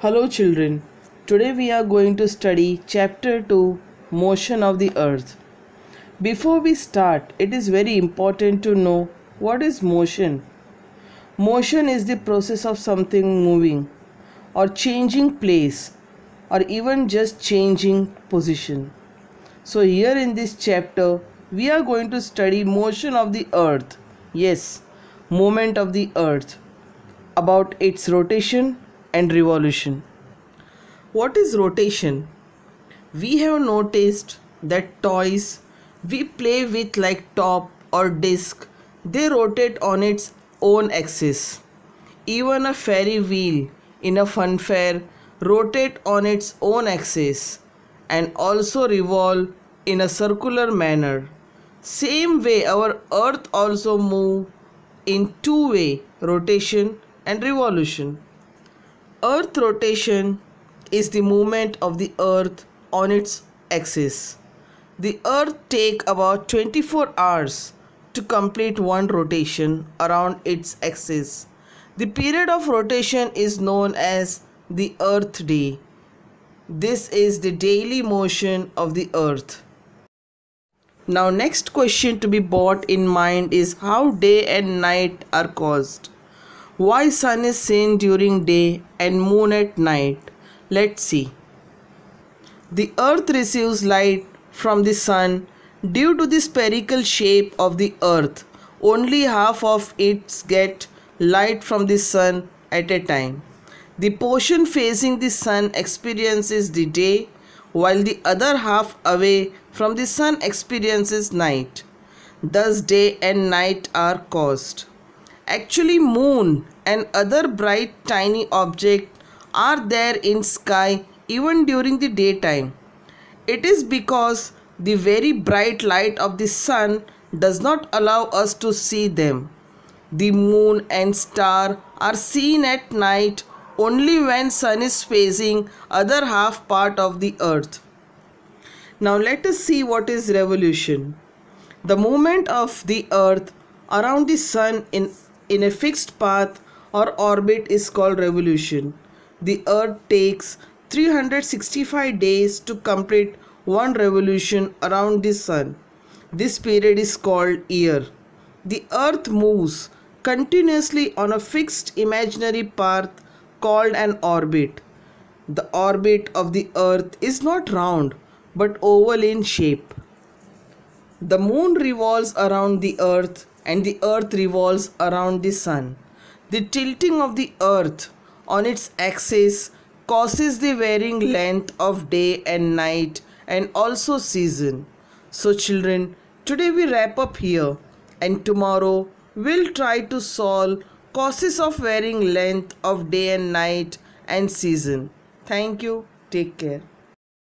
Hello children. Today we are going to study chapter 2 Motion of the Earth. Before we start, it is very important to know what is motion. Motion is the process of something moving or changing place or even just changing position. So here in this chapter we are going to study motion of the earth. Yes, movement of the earth about its rotation and revolution. What is rotation? We have noticed that toys we play with like top or disc they rotate on its own axis. Even a ferry wheel in a funfair rotate on its own axis and also revolve in a circular manner. Same way our earth also move in two way rotation and revolution. Earth rotation is the movement of the earth on its axis. The earth take about 24 hours to complete one rotation around its axis. The period of rotation is known as the earth day. This is the daily motion of the earth. Now next question to be brought in mind is how day and night are caused. Why sun is seen during day and moon at night? Let's see. The earth receives light from the sun due to the spherical shape of the earth. Only half of it get light from the sun at a time. The portion facing the sun experiences the day while the other half away from the sun experiences night. Thus day and night are caused. Actually moon and other bright tiny objects are there in sky even during the daytime. It is because the very bright light of the sun does not allow us to see them. The moon and star are seen at night only when sun is facing other half part of the earth. Now let us see what is revolution. The movement of the earth around the sun in in a fixed path or orbit is called revolution. The earth takes 365 days to complete one revolution around the sun. This period is called year. The earth moves continuously on a fixed imaginary path called an orbit. The orbit of the earth is not round but oval in shape. The moon revolves around the earth and the earth revolves around the sun. The tilting of the earth on its axis causes the varying length of day and night and also season. So children, today we wrap up here and tomorrow we'll try to solve causes of varying length of day and night and season. Thank you. Take care.